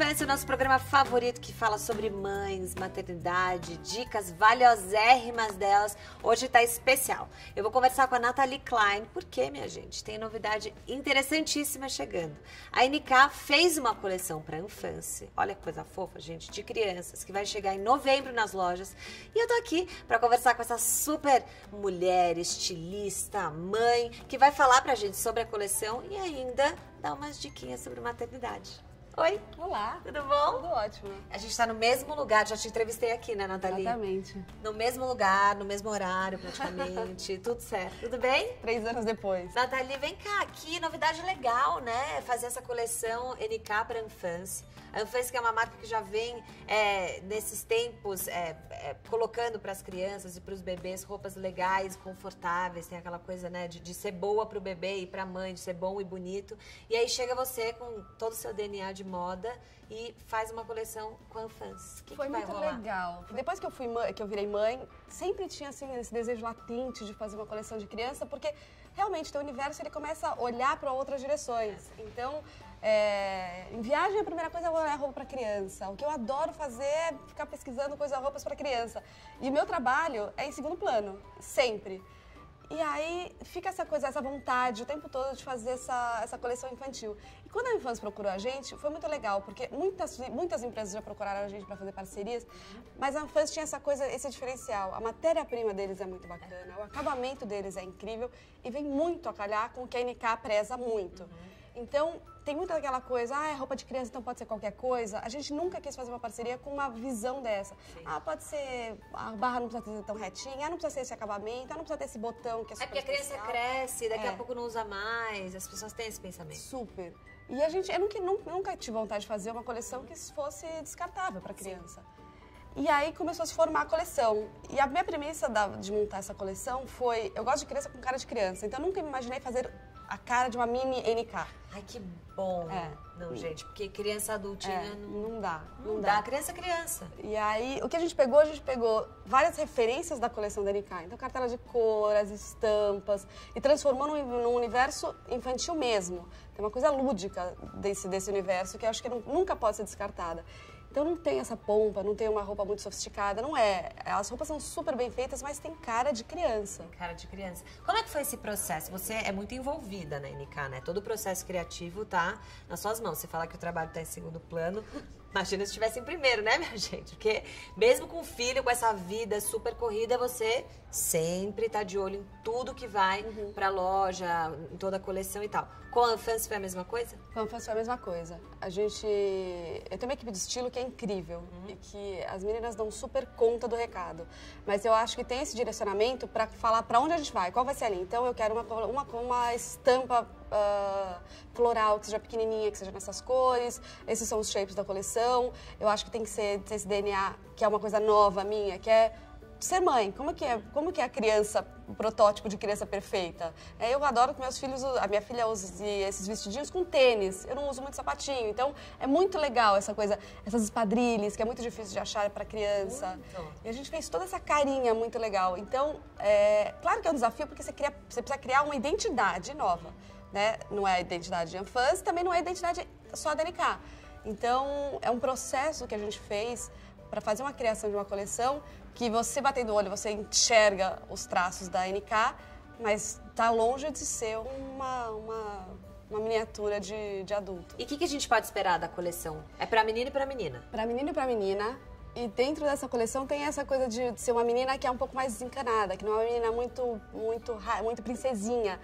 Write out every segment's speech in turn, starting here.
Infância, o nosso programa favorito que fala sobre mães, maternidade, dicas valiosérrimas delas. Hoje tá especial. Eu vou conversar com a Nathalie Klein, porque, minha gente, tem novidade interessantíssima chegando. A NK fez uma coleção para infância. Olha que coisa fofa, gente, de crianças, que vai chegar em novembro nas lojas. E eu tô aqui para conversar com essa super mulher, estilista, mãe, que vai falar pra gente sobre a coleção e ainda dar umas diquinhas sobre maternidade. Oi. Olá. Tudo bom? Tudo ótimo. A gente está no mesmo lugar, já te entrevistei aqui, né, Nathalie? Exatamente. No mesmo lugar, no mesmo horário, praticamente. tudo certo. Tudo bem? Três anos depois. Nathalie, vem cá, que novidade legal, né? Fazer essa coleção NK para infância. A Infância que é uma marca que já vem é, nesses tempos é, é, colocando para as crianças e para os bebês roupas legais, confortáveis, tem aquela coisa né, de, de ser boa para o bebê e para a mãe, de ser bom e bonito. E aí chega você com todo o seu DNA de moda e faz uma coleção com a Infância. Que Foi que muito legal. Depois que eu, fui mãe, que eu virei mãe, sempre tinha assim, esse desejo latente de fazer uma coleção de criança, porque realmente o universo ele começa a olhar para outras direções. Então, é, em viagem, a primeira coisa é olhar roupa para criança. O que eu adoro fazer é ficar pesquisando coisas, roupas para criança. E o meu trabalho é em segundo plano, sempre. E aí fica essa coisa, essa vontade o tempo todo de fazer essa, essa coleção infantil. E quando a Infância procurou a gente, foi muito legal, porque muitas, muitas empresas já procuraram a gente para fazer parcerias, mas a Infância tinha essa coisa, esse diferencial. A matéria-prima deles é muito bacana, o acabamento deles é incrível e vem muito a calhar com o que a NK preza muito. Uhum. Então, tem muita aquela coisa, ah, é roupa de criança, então pode ser qualquer coisa. A gente nunca quis fazer uma parceria com uma visão dessa. Sim. Ah, pode ser, a barra não precisa ser tão retinha, ah, não precisa ser esse acabamento, ah, não precisa ter esse botão que é super É porque a criança cresce, daqui é. a pouco não usa mais, as pessoas têm esse pensamento. Super. E a gente, eu nunca, nunca, nunca tive vontade de fazer uma coleção que fosse descartável para criança. Sim. E aí começou a se formar a coleção. E a minha premissa da, de montar essa coleção foi: eu gosto de criança com cara de criança, então eu nunca me imaginei fazer a cara de uma mini NK. Ai, que bom. É. Não, gente, porque criança adultinha é, não... não dá. Não, não dá. dá. Criança é criança. E aí, o que a gente pegou, a gente pegou várias referências da coleção da NK. Então, cartela de cor, as estampas, e transformou num, num universo infantil mesmo. Tem uma coisa lúdica desse, desse universo que eu acho que nunca pode ser descartada. Então não tem essa pompa, não tem uma roupa muito sofisticada, não é. As roupas são super bem feitas, mas tem cara de criança. Cara de criança. Como é que foi esse processo? Você é muito envolvida na NK, né? Todo o processo criativo tá nas suas mãos. Você fala que o trabalho tá em segundo plano, Imagina se estivesse em primeiro, né, minha gente? Porque mesmo com filho, com essa vida super corrida, você sempre tá de olho em tudo que vai uhum. pra loja, em toda a coleção e tal. Com a Anfans foi a mesma coisa? Com a Anfans foi a mesma coisa. A gente... Eu tenho uma equipe de estilo que é incrível uhum. e que as meninas dão super conta do recado. Mas eu acho que tem esse direcionamento para falar para onde a gente vai, qual vai ser ali. Então eu quero uma, uma, uma estampa uh, floral, que seja pequenininha, que seja nessas cores. Esses são os shapes da coleção. Eu acho que tem que ser esse DNA, que é uma coisa nova minha, que é ser mãe. Como que é, como que é a criança, o protótipo de criança perfeita? É, eu adoro que meus filhos, a minha filha use esses vestidinhos com tênis. Eu não uso muito sapatinho. Então, é muito legal essa coisa, essas espadrilhas, que é muito difícil de achar para criança. Muito. E a gente fez toda essa carinha muito legal. Então, é, claro que é um desafio, porque você, cria, você precisa criar uma identidade nova né? Não é a identidade de infância, também não é a identidade só da NK. Então, é um processo que a gente fez para fazer uma criação de uma coleção que você batendo o olho, você enxerga os traços da NK, mas está longe de ser uma, uma, uma miniatura de, de adulto. E o que, que, a gente pode esperar da coleção? É para menino e para menina? Para menino e para menina. E dentro dessa coleção tem essa coisa de ser uma menina que é um pouco mais desencanada, que não é uma menina muito, muito, muito princesinha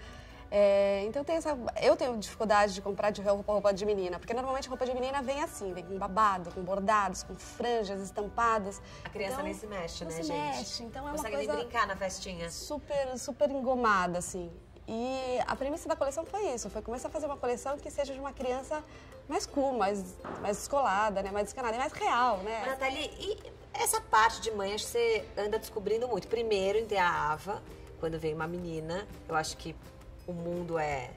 é, então tem essa, eu tenho dificuldade de comprar de roupa, roupa de menina, porque normalmente roupa de menina vem assim, vem com babado, com bordados, com franjas estampadas. A criança então, nem se mexe, né, se gente? mexe, então é Consegue uma coisa brincar na festinha. Super, super engomada, assim. E a premissa da coleção foi isso, foi começar a fazer uma coleção que seja de uma criança mais cool, mais, mais descolada, né, mais descanada, mais real, né? Nathalie, e essa parte de mãe, acho que você anda descobrindo muito. Primeiro, em ter a Ava, quando veio uma menina, eu acho que o mundo é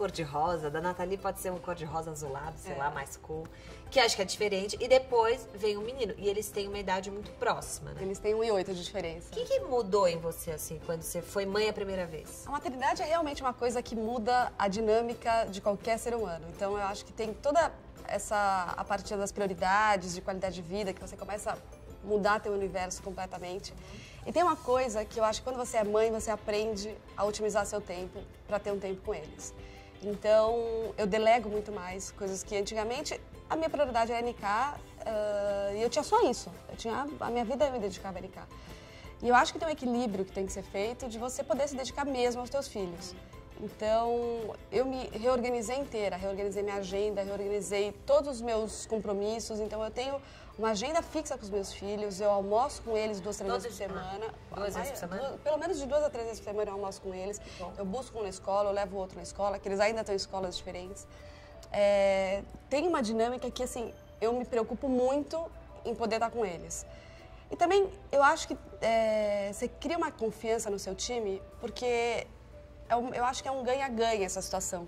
cor-de-rosa, da Nathalie pode ser um cor-de-rosa azulado, sei é. lá, mais cool, que acho que é diferente. E depois vem o um menino. E eles têm uma idade muito próxima, né? Eles têm um e oito de diferença. O que, que, mudou em você, assim, quando você foi mãe a primeira vez? A maternidade é realmente uma coisa que muda a dinâmica de qualquer ser humano. Então, eu acho que tem toda essa a partir das prioridades de qualidade de vida, que você começa a mudar teu universo completamente. E tem uma coisa que eu acho que quando você é mãe, você aprende a otimizar seu tempo para ter um tempo com eles. Então, eu delego muito mais coisas que antigamente a minha prioridade era NK uh, e eu tinha só isso. Eu tinha a minha vida eu me dedicava a NK. E eu acho que tem um equilíbrio que tem que ser feito de você poder se dedicar mesmo aos teus filhos. Então, eu me reorganizei inteira, reorganizei minha agenda, reorganizei todos os meus compromissos. Então, eu tenho uma agenda fixa com os meus filhos, eu almoço com eles duas, três vezes por semana. Duas vezes por semana? Duas, pelo menos de duas a três vezes por semana eu almoço com eles. Bom. Eu busco um na escola, eu levo outro na escola, que eles ainda estão em escolas diferentes. É, tem uma dinâmica que, assim, eu me preocupo muito em poder estar com eles. E também, eu acho que é, você cria uma confiança no seu time, porque é um, eu acho que é um ganha-ganha essa situação.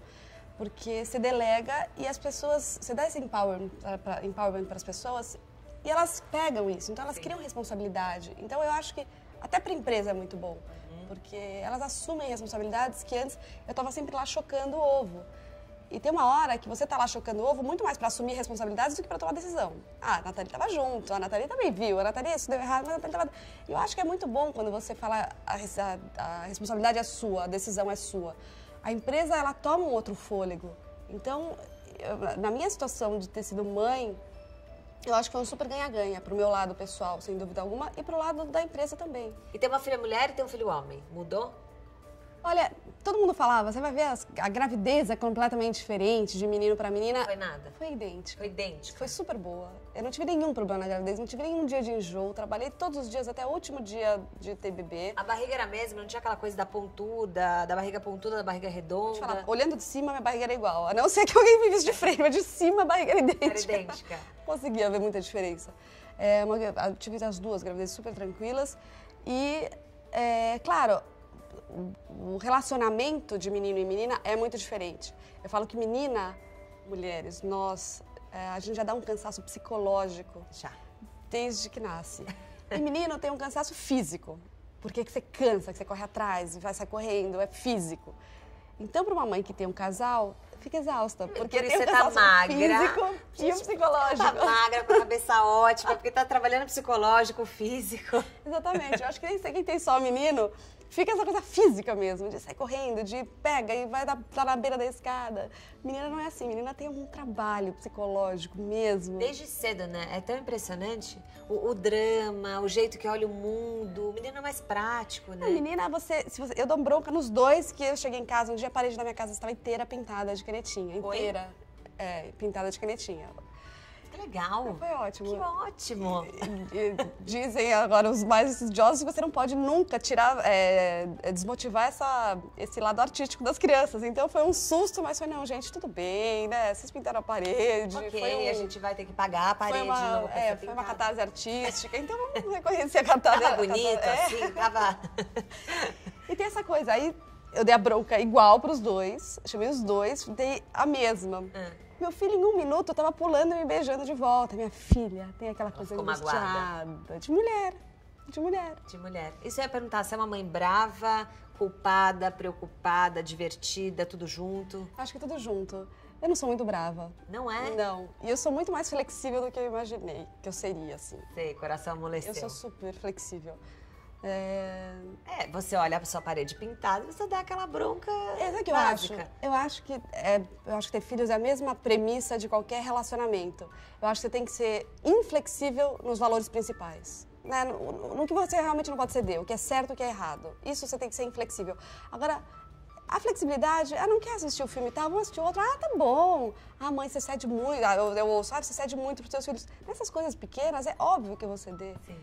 Porque você delega e as pessoas, você dá esse empowerment para as pessoas e elas pegam isso. Então elas Sim. criam responsabilidade. Então eu acho que até para empresa é muito bom. Uhum. Porque elas assumem responsabilidades que antes eu estava sempre lá chocando o ovo. E tem uma hora que você está lá chocando o ovo muito mais para assumir responsabilidades do que para tomar decisão. Ah, a Nathalie estava junto, a Nathalie também viu, a Nathalie isso deu errado, mas a Nathalie estava... Eu acho que é muito bom quando você fala a, a, a, responsabilidade é sua, a decisão é sua. A empresa, ela toma um outro fôlego. Então, eu, na minha situação de ter sido mãe, eu acho que foi um super ganha-ganha para o meu lado pessoal, sem dúvida alguma, e para o lado da empresa também. E tem uma filha mulher e tem um filho homem. Mudou? Olha, todo mundo falava, você vai ver as, a gravidez é completamente diferente de menino para menina. Foi nada. Foi idêntico. Foi idêntico. Foi super boa. Eu não tive nenhum problema na gravidez, não tive nenhum dia de enjoo. Trabalhei todos os dias até o último dia de ter bebê. A barriga era a mesma, não tinha aquela coisa da pontuda, da barriga pontuda, da barriga redonda. Falar, olhando de cima, minha barriga era igual. A não ser que alguém me visse de frente, mas de cima a barriga era idêntica. Era idêntica. Conseguia ver muita diferença. É, uma, tive as duas gravidezes super tranquilas. E, é, claro, o relacionamento de menino e menina é muito diferente. Eu falo que menina, mulheres, nós, é, a gente já dá um cansaço psicológico. Já. Desde que nasce. E menino tem um cansaço físico. Porque você cansa, que você corre atrás, vai sair correndo, é físico. Então, para uma mãe que tem um casal, fica exausta. Porque Por tem você tá magra. físico e psicológico. Tá magra, com a cabeça ótima, porque tá trabalhando psicológico, físico. Exatamente. Eu acho que nem sei quem tem só menino fica essa coisa física mesmo, de sair correndo, de pega e vai dar na beira da escada. Menina não é assim, menina tem um trabalho psicológico mesmo. Desde cedo, né? É tão impressionante o, o drama, o jeito que olha o mundo. O menino é mais prático, né? Menina, você, se você. Eu dou bronca nos dois que eu cheguei em casa, um dia a parede da minha casa estava inteira pintada de canetinha. Inteira. Oi? É, pintada de canetinha. Que legal. Foi ótimo. Que ótimo. Dizem agora os mais estudiosos que você não pode nunca tirar, é, desmotivar essa, esse lado artístico das crianças. Então foi um susto, mas foi, não, gente, tudo bem, né? Vocês pintaram a parede. Ok, um, a gente vai ter que pagar a parede. Foi uma, é, foi uma catarse artística, então vamos reconhecer a catarse. Tava bonito, é. assim, tava... e tem essa coisa, aí eu dei a bronca igual para os dois, chamei os dois, dei a mesma. Hum. Meu filho, em um minuto, tava pulando e me beijando de volta. Minha filha tem aquela coisa angustiada. De mulher. De mulher. De mulher. Isso eu ia perguntar, se é uma mãe brava, culpada, preocupada, divertida, tudo junto? Acho que tudo junto. Eu não sou muito brava. Não é? Não. E eu sou muito mais flexível do que eu imaginei que eu seria, assim. Sei, coração amoleceu. Eu sou super flexível. É... é... você olha a sua parede pintada e você dá aquela bronca é que eu acho. Eu acho que é, eu acho que ter filhos é a mesma premissa de qualquer relacionamento. Eu acho que você tem que ser inflexível nos valores principais. Né? No, no que você realmente não pode ceder, o que é certo e o que é errado. Isso você tem que ser inflexível. Agora, a flexibilidade, ah, não quer assistir o filme e tal, vamos assistir outro. Ah, tá bom. Ah, mãe, você cede muito. Ah, eu, eu ouço, ah, você cede muito para os seus filhos. Nessas coisas pequenas, é óbvio que eu vou ceder. Sim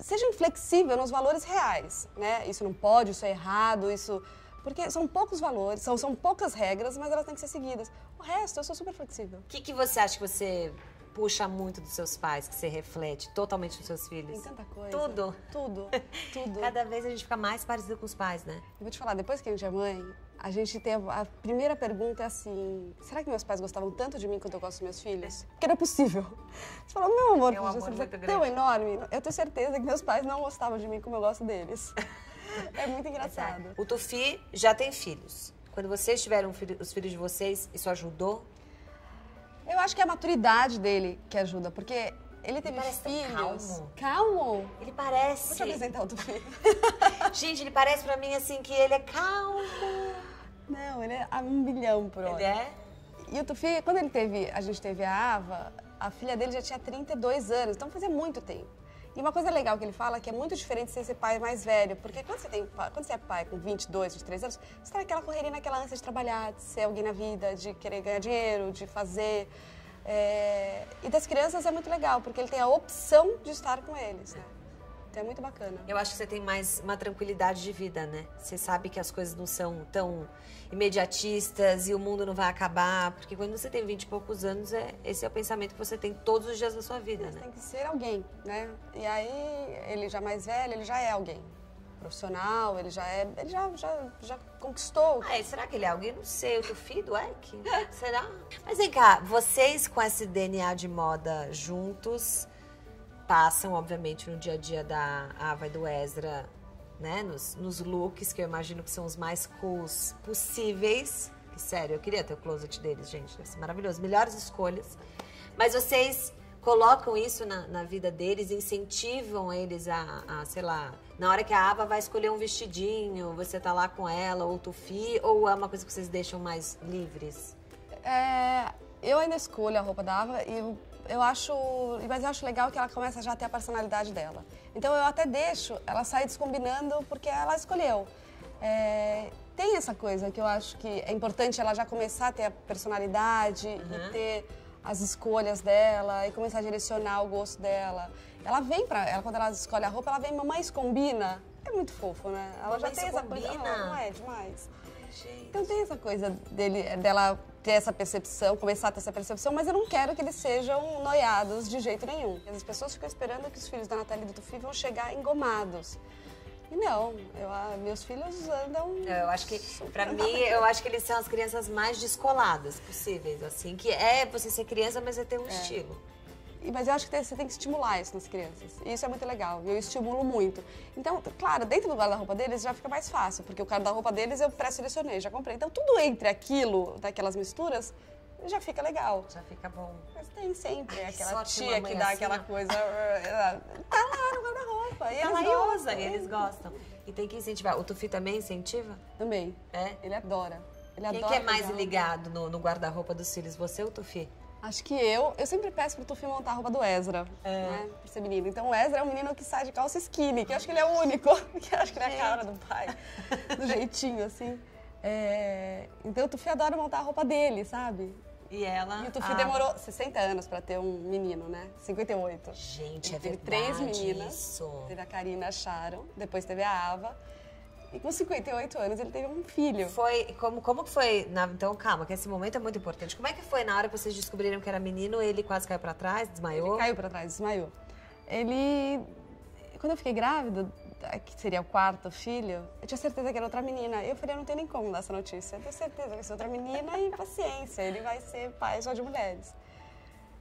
seja inflexível nos valores reais, né? Isso não pode, isso é errado, isso... Porque são poucos valores, são, são poucas regras, mas elas têm que ser seguidas. O resto, eu sou super flexível. O que, que você acha que você puxa muito dos seus pais, que você reflete totalmente nos seus filhos? Tem tanta coisa. Tudo. Tudo, tudo. Cada vez a gente fica mais parecido com os pais, né? Eu vou te falar, depois que a gente é mãe, a gente tem a, a, primeira pergunta é assim: será que meus pais gostavam tanto de mim quanto eu gosto dos meus filhos? Porque não é possível. Você fala, meu amor, é um amor você é tão enorme. Eu tenho certeza que meus pais não gostavam de mim como eu gosto deles. é muito engraçado. Exato. O Tufi já tem filhos. Quando vocês tiveram filho, os filhos de vocês, isso ajudou? Eu acho que é a maturidade dele que ajuda, porque ele teve parece tão filhos. calmo. Calmo? Ele parece. Vou te apresentar o Tufi. Gente, ele parece pra mim assim que ele é calmo. Não, ele é a um bilhão por hora. Ele é? E o Tufi, quando ele teve, a gente teve a Ava, a filha dele já tinha 32 anos, então fazia muito tempo. E uma coisa legal que ele fala que é muito diferente você ser pai mais velho, porque quando você, tem, quando você é pai com 22, 23 anos, você está naquela correria, naquela ânsia de trabalhar, de ser alguém na vida, de querer ganhar dinheiro, de fazer. É... E das crianças é muito legal, porque ele tem a opção de estar com eles, né? Então é muito bacana. Eu acho que você tem mais uma tranquilidade de vida, né? Você sabe que as coisas não são tão imediatistas e o mundo não vai acabar, porque quando você tem 20 e poucos anos, é, esse é o pensamento que você tem todos os dias da sua vida, Você né? tem que ser alguém, né? E aí, ele já mais velho, ele já é alguém. Profissional, ele já é. Ele já, já, já conquistou. Ah, e será que ele é alguém? Não sei, o Tufi do Eck? Será? Mas vem cá, vocês com esse DNA de moda juntos passam, obviamente, no dia a dia da Ava e do Ezra, né? Nos, nos looks, que eu imagino que são os mais cools possíveis. Que, sério, eu queria ter o closet deles, gente. Deve ser maravilhoso. Melhores escolhas. Mas vocês colocam isso na, na vida deles, incentivam eles a, a, sei lá, na hora que a Ava vai escolher um vestidinho, você tá lá com ela, ou Tufi, ou é uma coisa que vocês deixam mais livres? É, eu ainda escolho a roupa da Ava e eu acho. Mas eu acho legal que ela começa já a ter a personalidade dela. Então eu até deixo ela sair descombinando porque ela escolheu. É, tem essa coisa que eu acho que é importante ela já começar a ter a personalidade e ter as escolhas dela e começar a direcionar o gosto dela. Ela vem pra. Ela, quando ela escolhe a roupa, ela vem, mamãe, combina. É muito fofo, né? Ela já Mamãe, tem isso essa coisa. combina? Não, não é demais. Gente. Então tem essa coisa dele, dela ter essa percepção, começar a ter essa percepção, mas eu não quero que eles sejam noiados de jeito nenhum. As pessoas ficam esperando que os filhos da Natália e do Tufi vão chegar engomados. E não, eu, ah, meus filhos andam. Eu acho que, pra mim, eu acho que eles são as crianças mais descoladas possíveis, assim, que é você ser criança, mas é ter um estilo. Mas eu acho que você tem que estimular isso nas crianças. E isso é muito legal. E eu estimulo muito. Então, claro, dentro do guarda-roupa deles já fica mais fácil, porque o guarda-roupa deles eu pré-selecionei, já comprei. Então, tudo entre aquilo, daquelas misturas, já fica legal. Já fica bom. Mas tem sempre Ai, aquela tia que dá assim, aquela coisa. Tá lá no guarda-roupa. E Ela eles usa gostam. e eles gostam. E tem que incentivar. O Tufi também incentiva? Também. É? Ele adora. Ele Quem adora. que é mais ligado no, no guarda-roupa dos filhos? Você ou o Tufi? Acho que eu, eu sempre peço pro Tufi montar a roupa do Ezra, né? Por ser menino. Então o Ezra é um menino que sai de calça skinny, que eu acho que ele é o único, que eu acho que ele é a cara do pai, do jeitinho, assim. É, Então o Tufi adora montar a roupa dele, sabe? E ela? E o Tufi Ah, demorou 60 anos pra ter um menino, né? 58. Gente, Ele é teve verdade três meninas. isso. Teve a Karina a Sharon, depois teve a Ava. E com 58 anos ele teve um filho. Foi, como, como que foi? na- então, calma, que esse momento é muito importante. Como é que foi na hora que vocês descobriram que era menino, ele quase caiu pra trás, desmaiou? Ele caiu pra trás, desmaiou. Ele. Quando eu fiquei grávida, que seria o quarto filho, eu tinha certeza que era outra menina. Eu falei, eu não tenho nem como dar essa notícia. Eu tenho certeza que vai ser outra menina e paciência, ele vai ser pai só de mulheres.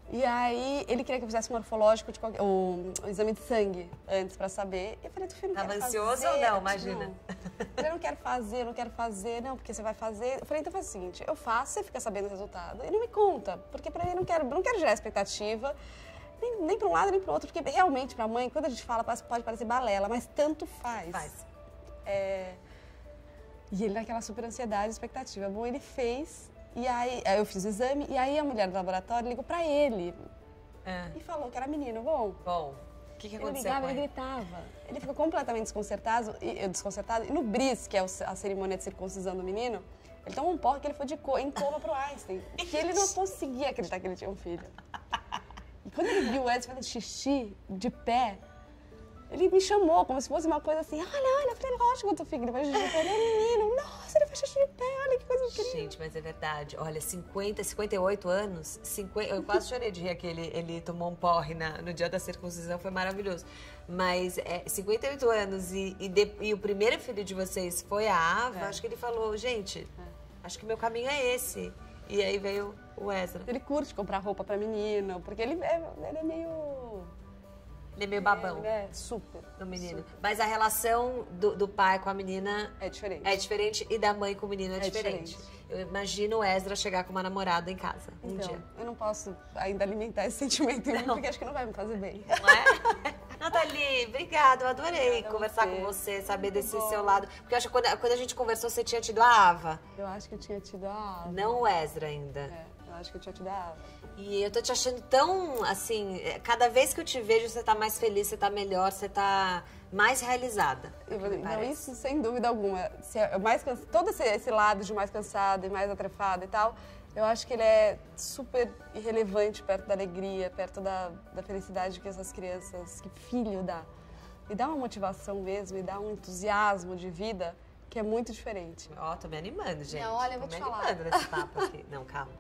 E aí, ele queria que eu fizesse morfológico, de qualquer, um exame de sangue antes pra saber. Eu falei, tu filho, não Tava ansioso fazer. ou não? Eu Imagina. Não. Eu falei, eu não quero fazer, eu não quero fazer. Não, porque você vai fazer. Eu falei, então faz o seguinte, eu faço, você fica sabendo o resultado. E não me conta, porque pra mim eu não quero, não quero gerar expectativa. Nem, nem para um lado nem para o outro, porque realmente para a mãe, quando a gente fala, pode parecer balela, mas tanto faz. Faz. É, E ele naquela super ansiedade, expectativa. Bom, ele fez, e aí, aí eu fiz o exame, e aí a mulher do laboratório ligou para ele É. e falou que era menino. Bom, Bom, o que, que ele aconteceu ligava, com ele ele? gritava. Ele ficou completamente desconcertado, e, desconcertado. E no BRIS, que é a cerimônia de circuncisão do menino, ele tomou um porre que ele foi de co, em coma pro Einstein. Que ele não conseguia acreditar que ele tinha um filho. E quando ele viu o Edson fazendo xixi de pé, ele me chamou como se fosse uma coisa assim, olha, olha, eu falei, lógico que eu tô filho. Ele faz xixi de pé, ele é menino, nossa, ele faz xixi de pé, olha que coisa incrível. Gente, mas é verdade. Olha, 50, 58 anos, 50, eu quase chorei de rir que ele, ele tomou um porre na- no dia da circuncisão, foi maravilhoso. Mas é, 58 anos e, e, de- e o primeiro filho de vocês foi a Ava, É. acho que ele falou, gente, acho que meu caminho é esse. E aí veio o Ezra. Ele curte comprar roupa pra menino, porque ele é, ele é meio. Ele é meio babão. Ele é super. Do menino. super. Mas a relação do, do pai com a menina É diferente. é diferente e da mãe com o menino é, É diferente. diferente. Eu imagino o Ezra chegar com uma namorada em casa um Então, dia. eu não posso ainda alimentar esse sentimento em mim, porque acho que não vai me fazer bem. Não é? Nathalie, obrigada, eu adorei Obrigada conversar você. com você, saber desse bom. seu lado. Porque eu acho que quando, quando a gente conversou, você tinha tido a Ava, Eu acho que eu tinha tido a Ava. não o Ezra ainda. É, acho que eu tinha tido a Ava. E eu tô te achando tão, assim, é, cada vez que eu te vejo, você tá mais feliz, você tá melhor, você tá mais realizada. Não, isso sem dúvida alguma. Se é mais cansa- todo esse, esse lado de mais cansado e mais atrefado e tal, eu acho que ele é super irrelevante perto da alegria, perto da, da felicidade que essas crianças, que filho dá. E dá uma motivação mesmo, e dá um entusiasmo de vida que é muito diferente. Ó, tô me animando, gente. Não, olha, eu Tô vou te me falar. animando nesse papo aqui. Não, calma.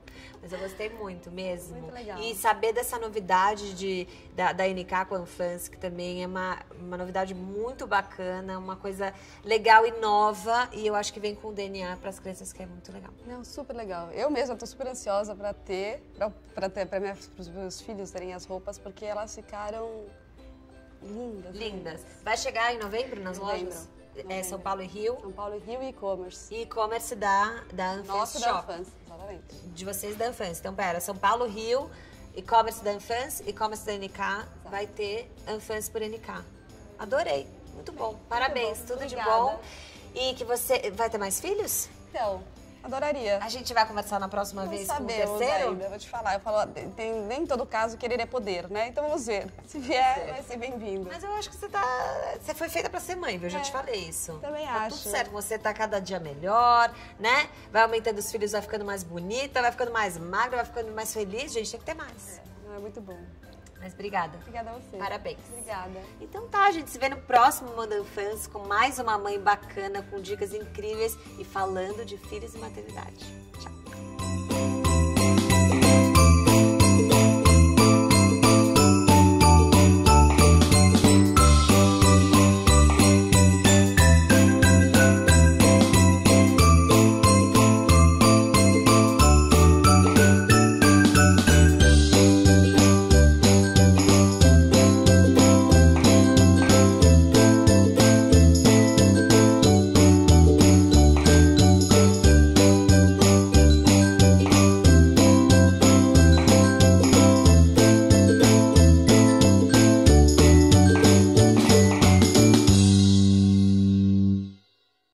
Mas eu gostei muito mesmo. Muito legal. E saber dessa novidade de, da, da NK com a que também é uma, uma novidade muito bacana, uma coisa legal e nova. E eu acho que vem com o DNA para as crianças, que é muito legal. Não, super legal. Eu mesma estou super ansiosa para ter, para ter, para os meus filhos terem as roupas, porque elas ficaram lindas. Lindas. Vai chegar em novembro nas Novembro. lojas? É Novembro. São Paulo e Rio. São Paulo e Rio e e-commerce. E-commerce da, da Anfans Nosso da Shop. Exatamente. de vocês da Anfans. Então, pera, São Paulo, Rio, e-commerce da Anfans, e-commerce da NK, vai ter Anfans por NK. Adorei, muito bom. Parabéns, bom, tudo de obrigada. bom. E que você vai ter mais filhos? Então, adoraria. A gente vai conversar na próxima Não vez com o terceiro? ainda, vou te falar. Eu falo, tem, nem em todo caso querer é poder, né? Então vamos ver. Se vier, vai ser bem-vindo. Mas eu acho que você tá. Você foi feita pra ser mãe, viu? Eu já É, te falei isso. também tá acho. Tudo certo, você tá cada dia melhor, né? Vai aumentando os filhos, vai ficando mais bonita, vai ficando mais magra, vai ficando mais feliz. Gente, tem que ter mais. Não, é muito bom. Mas obrigada. Obrigada a você. Parabéns. Obrigada. Então tá, a gente se vê no próximo Mandando Fãs com mais uma mãe bacana, com dicas incríveis e falando de filhos e maternidade.